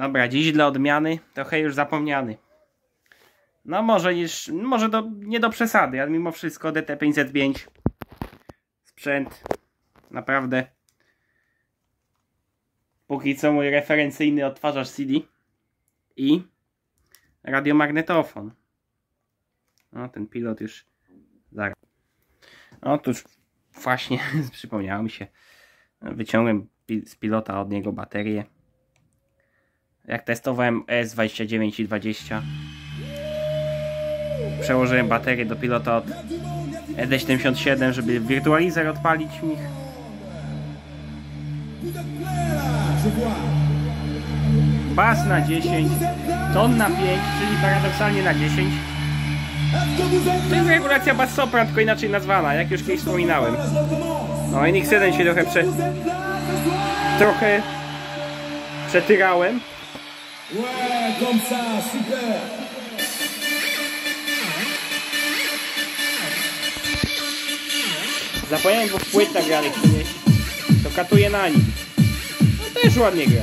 Dobra, dziś dla odmiany trochę już zapomniany. No może już, może do, nie do przesady, ale mimo wszystko DT505 sprzęt naprawdę póki co mój referencyjny odtwarzacz CD i radiomagnetofon. No ten pilot już zaraz. Otóż właśnie przypomniało mi się wyciągłem pi z pilota od niego baterię jak testowałem S29 i 20 przełożyłem baterię do pilota od ED77 żeby wirtualizer odpalić mi bas na 10 ton na 5 czyli paradoksalnie na 10 to jest regulacja bass sopran tylko inaczej nazwana jak już kiedyś wspominałem. No NX1 się trochę prze trochę przetyrałem Ouais, comme ça, super. Zapomniałem dwóch płyt nagranych przynieść. To katuje na nich. No też ładnie gra.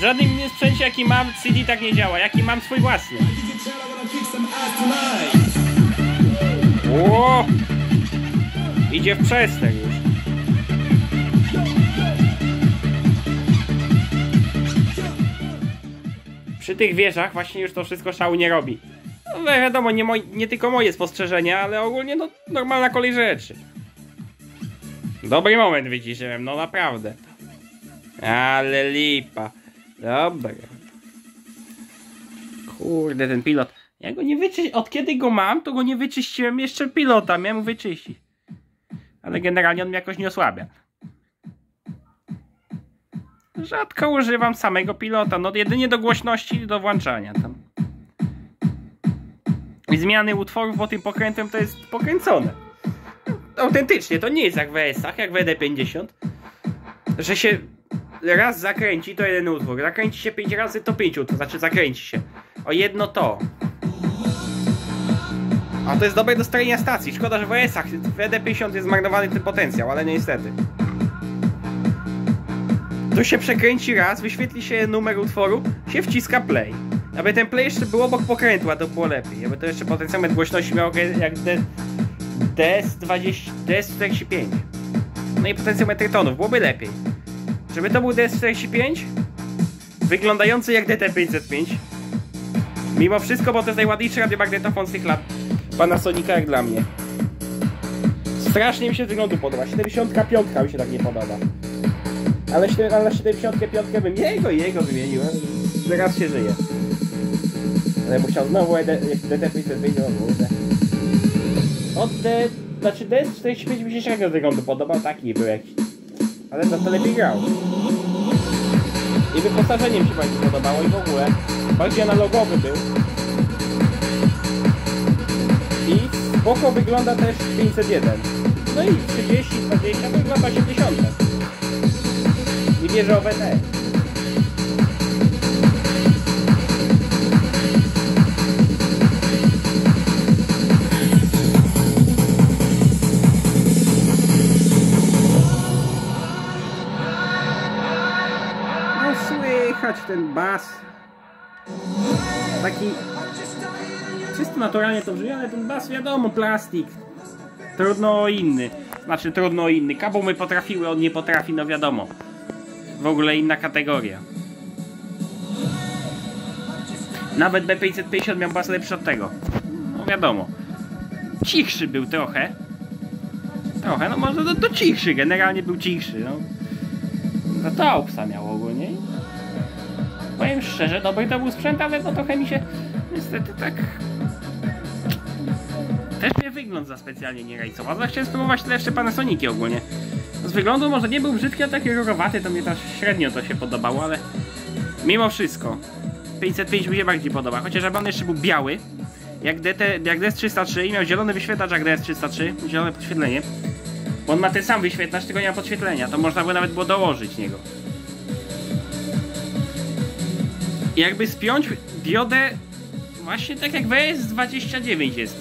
Żadnym innym sprzęcie jaki mam CD tak nie działa. Jaki mam swój własny. Ło! Idzie w przester już. Przy tych wieżach właśnie już to wszystko szału nie robi. No wiadomo, nie, nie tylko moje spostrzeżenia, ale ogólnie no, normalna kolej rzeczy. Dobry moment wyciszyłem, no naprawdę. Ale lipa. Dobra. Kurde, ten pilot. Ja go nie wyczyściłem. Od kiedy go mam, to go nie wyczyściłem jeszcze pilota. Miałem wyczyścić. Ale generalnie on mnie jakoś nie osłabia. Rzadko używam samego pilota. No jedynie do głośności i do włączania tam. I zmiany utworów po tym pokrętem to jest pokręcone. Autentycznie, to nie jest jak w ES-ach, jak w ED50. Że się raz zakręci, to jeden utwór. Zakręci się pięć razy, to pięć utwór. Znaczy zakręci się. O jedno to. A to jest dobre do strojenia stacji. Szkoda, że w ES-ach w ED50 jest zmarnowany ten potencjał, ale niestety. Tu się przekręci raz, wyświetli się numer utworu, się wciska play. Aby ten play jeszcze był obok pokrętła, to było lepiej. Aby to jeszcze potencjał głośności miał jak D- DS20, DS45. No i potencjometr tonów, byłoby lepiej. Żeby to był DS45, wyglądający jak DT505. Mimo wszystko, bo to jest najładniejszy radiomagnetofon z tych lat Panasonica jak dla mnie. Strasznie mi się z wyglądu podoba. 75 mi się tak nie podoba. Ale, ale na 75 bym jego jego wymienił. Teraz się żyje. Ale musiał znowu E DT505 no kurde. Od D... Znaczy DS45 mi się średnio z wyglądu podobał. Taki był jakiś. Ale za to lepiej grał. I wyposażeniem się bardziej podobało i w ogóle. Bardziej analogowy był. I spoko wygląda też 501. No i 30, 20 to wygląda 80. I wieżowe też. Ten bas. Taki czysto naturalnie to brzmi, ale ten bas wiadomo, plastik. Trudno o inny. Znaczy trudno o inny. Kabomy potrafiły, on nie potrafi, no wiadomo. W ogóle inna kategoria. Nawet B550 miał bas lepszy od tego. No wiadomo. Cichszy był trochę. Trochę, no może to, to cichszy, generalnie był cichszy, no. No to Aupsa miał ogólnie. Powiem szczerze, dobry to był sprzęt, ale no trochę mi się niestety tak... Też mnie wygląd za specjalnie nie rajcował, ale chciałem spróbować te jeszcze Panasoniki ogólnie. Z wyglądu może nie był brzydki, a taki rogowaty, to mnie też średnio to się podobało, ale mimo wszystko 505 mi się bardziej podoba, chociaż on jeszcze był biały, jak, DT, jak DS303 i miał zielony wyświetlacz jak DS303, zielone podświetlenie, bo on ma ten sam wyświetlacz, tylko nie ma podświetlenia, to można by nawet było dołożyć niego. Jakby spiąć diodę właśnie tak jak w ES29 jest.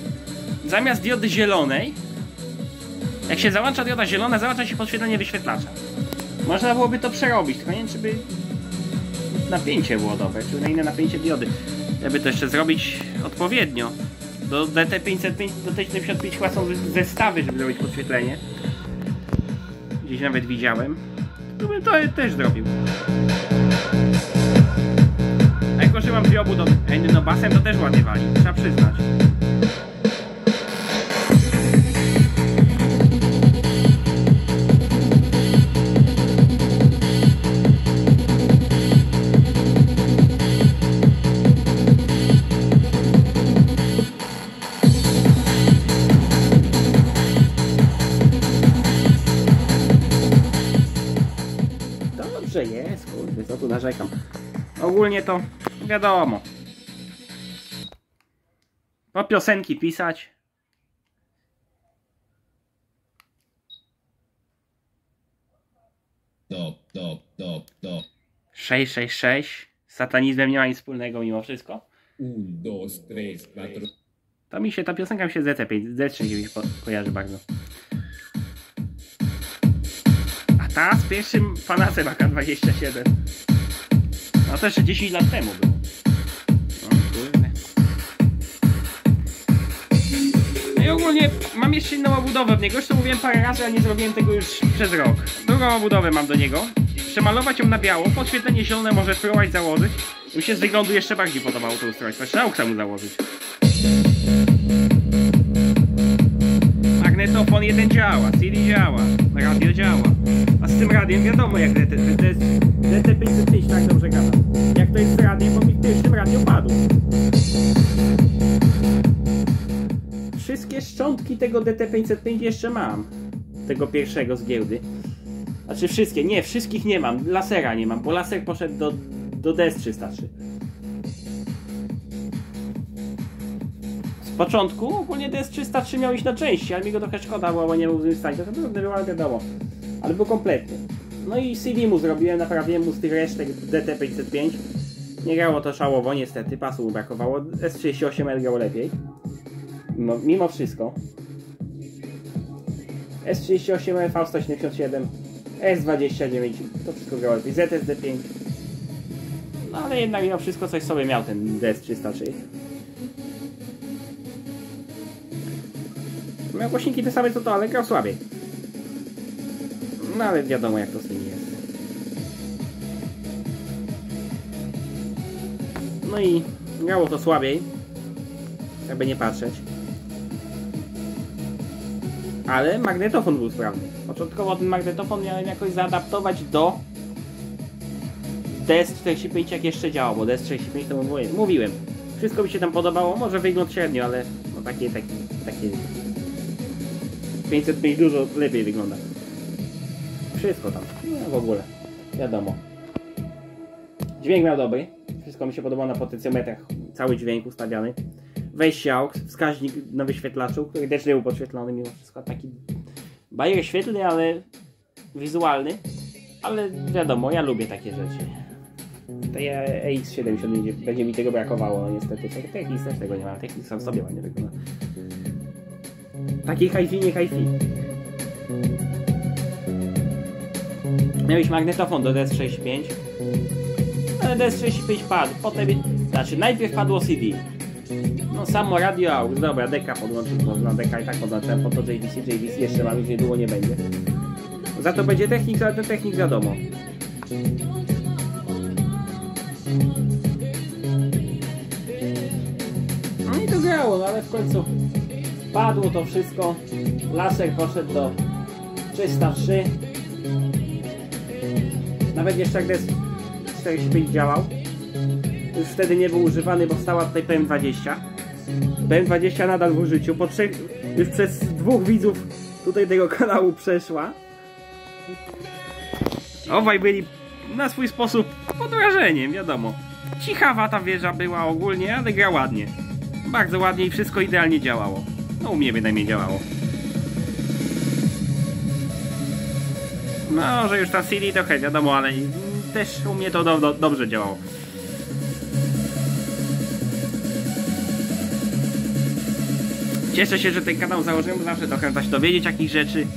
Zamiast diody zielonej, jak się załącza dioda zielona, załącza się podświetlenie wyświetlacza. Można byłoby to przerobić, tylko nie wiem, czy by napięcie było dobre, czy na inne napięcie diody. Żeby to jeszcze zrobić odpowiednio. Do DT505, do T75 chyba są zestawy, żeby zrobić podświetlenie. Gdzieś nawet widziałem. To bym to też zrobił. A jako, że mam dwie obudowy endynobasem, to też ładnie wali, trzeba przyznać. Dobrze jest, kurde, co tu narzekam. Ogólnie to wiadomo. Po piosenki pisać. Top, top, top, top. 666. Z satanizmem nie ma nic wspólnego mimo wszystko. Un, dos, tres, cuatro. To mi się ta piosenka mi się z DT5, D39 ko kojarzy bardzo. A ta z pierwszym fanacem AK-27. No to jeszcze 10 lat temu było. Kurde. No i ogólnie mam jeszcze inną obudowę w niego. Już to mówiłem parę razy, ale nie zrobiłem tego już przez rok. Drugą obudowę mam do niego. Przemalować ją na biało, podświetlenie zielone może spróbować założyć. Mi się z wyglądu jeszcze bardziej podobało to ustrojstwo. Jeszcze naukę mu założyć. Magnetofon jeden działa, CD działa, radio działa. A z tym radiem wiadomo jak DT, DT505 tak dobrze gada. Radiem, bo mi w pierwszym radio padł. Wszystkie szczątki tego DT505 jeszcze mam. Tego pierwszego z giełdy. Znaczy wszystkie, nie, wszystkich nie mam. Lasera nie mam, bo laser poszedł do, do DS303. Z początku ogólnie DS303 miał iść na części, ale mi go trochę szkoda, było, bo nie był w tym stanie. To trudny był, ale wiadomo. Ale był kompletny. No i CD mu zrobiłem, naprawiłem mu z tych resztek DT505. Nie grało to szałowo, niestety, pasu brakowało. S38L grał lepiej. Mimo, mimo wszystko. S38L, V177, S29, to wszystko grało lepiej. ZSD5. No ale jednak mimo wszystko coś sobie miał ten DS303. Miał głośniki te same co to, ale grał słabiej. No ale wiadomo jak to z nimi No i grało to słabiej. Jakby nie patrzeć. Ale magnetofon był sprawny. Początkowo ten magnetofon miałem jakoś zaadaptować do DS45 jak jeszcze działał, bo DS45 to mówiłem. Wszystko mi się tam podobało, może wygląd średnio, ale no takie, takie, takie 505 dużo lepiej wygląda. Wszystko tam, no w ogóle, wiadomo. Dźwięk miał dobry, wszystko mi się podobało na potencjometrach, cały dźwięk ustawiany. Wejście AUX, wskaźnik na wyświetlaczu, który też nie był podświetlony mimo wszystko, taki bajer świetlny, ale wizualny. Ale wiadomo, ja lubię takie rzeczy. To ja EX70 będzie, będzie mi tego brakowało, no niestety. TX też tego nie ma, TX sam sobie ładnie wygląda. Taki hi-fi, nie hi-fi. Miałeś magnetofon do DS65, ale DS65 padł, potem, znaczy najpierw padło CD. No samo radio AUX, dobra, deka podłączyć można, deka i tak podłączyłem po to JVC, JVC jeszcze mam, już niedługo nie będzie. Za to będzie technik, ale ten technik wiadomo. No i to grało, no ale w końcu padło to wszystko. Laser poszedł do 303. Nawet jeszcze jak DS45 działał. Już wtedy nie był używany, bo stała tutaj PM20. PM20 nadal w użyciu. Po trzech, już przez dwóch widzów tutaj tego kanału przeszła. Obaj byli na swój sposób pod wrażeniem, wiadomo. Cichawa ta wieża była ogólnie, ale gra ładnie. Bardzo ładnie i wszystko idealnie działało. No u mnie bynajmniej działało. No, że już ta CD trochę wiadomo, ale też u mnie to do, do, dobrze działało. Cieszę się, że ten kanał założyłem, zawsze trochę da się dowiedzieć jakichś rzeczy.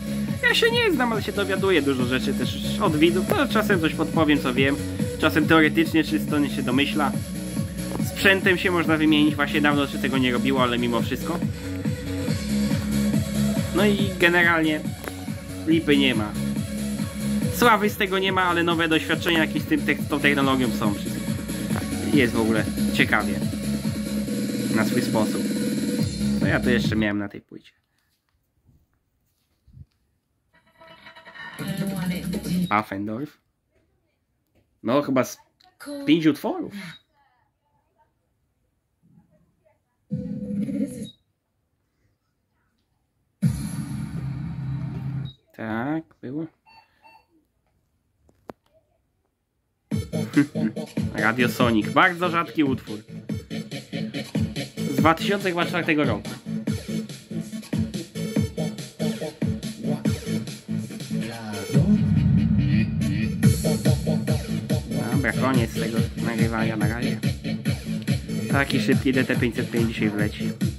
Ja się nie znam, ale się dowiaduję dużo rzeczy też od widzów. No, czasem coś podpowiem, co wiem. Czasem teoretycznie czysto nie się domyśla. Sprzętem się można wymienić, właśnie dawno się tego nie robiło, ale mimo wszystko. No i generalnie lipy nie ma. Sławy z tego nie ma, ale nowe doświadczenia jakieś z tym tą technologią są. Jest w ogóle ciekawie. Na swój sposób. No ja to jeszcze miałem na tej płycie. Affendorf. No chyba z pięć utworów. Tak, było. Radio Sonic. Bardzo rzadki utwór. Z 2004 roku. Dobra, koniec tego nagrywania na razie. Taki szybki DT505 dzisiaj wleci.